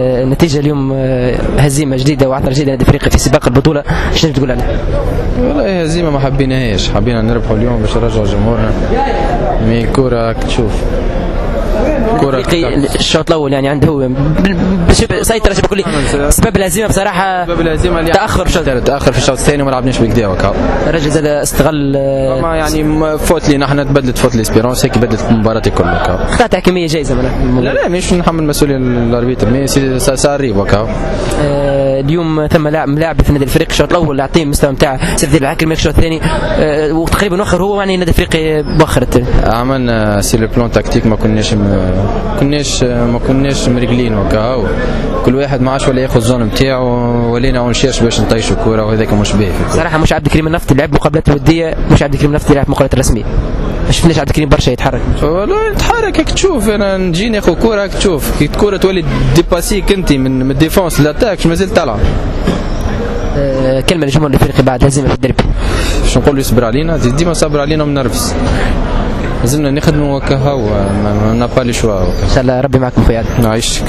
النتيجه اليوم آه، هزيمة جديدة وعثره جديده لنادي افريقيا في سباق البطولة. شنو تقول عليها؟ والله هزيمة ما حبيناهاش. حبينا نربحوا اليوم باش نرجعوا جمهورنا. mais كورة تشوف افريقي الشوط الأول يعني عنده سيطره شبه كلي سبب الهزيمه بصراحه سبب الهزيمه اللي تاخر في الشوط تاخر في الشوط الثاني وما لعبناش بكدا وكا الرجل زاد استغل آه، ما يعني faute اللي نحن تبدلت faute l'Espérance هيك بدلت المباراة كلها كا اخطاء تحكيميه جايزه لا لا مش نحمل مسؤولية الاربيتر مي ساري وكا آه، اليوم ثم لاعب ملاعب في النادي الافريقي الشوط الأول اللي اعطيه المستوى نتاع سيد العكرمي الشوط الثاني. آه، وتقريبا وخر هو يعني النادي الافريقي بوخرت عملنا سي لو بلون تكتيك ما كناش م... كناش ما كناش مرقلين وكا كل واحد ما عادش ولا ياخذ الزون نتاعو ولينا ونشيرش باش نطيشوا الكوره وهذاك مش باهي. صراحة مش عبد الكريم النفطي لعب مقابلات ودية مش عبد الكريم النفطي لعب مقابلات رسمية. ما شفناش عبد الكريم برشا يتحرك. والله نتحرك هيك تشوف. أنا نجي ناخذ كورة هيك تشوف. كي الكورة تولي dépassé يك انت من ال défense لل attaque ما زلت تلعب. آه، كلمة للجمهور الإفريقي بعد هزيمه في الدربي. باش نقول له يصبر علينا؟ ديما صبر علينا ومنرفز لازمنا نخدموا وكاهو on n'a pas le choix إن شاء الله ربي معكم عدل نعيشك.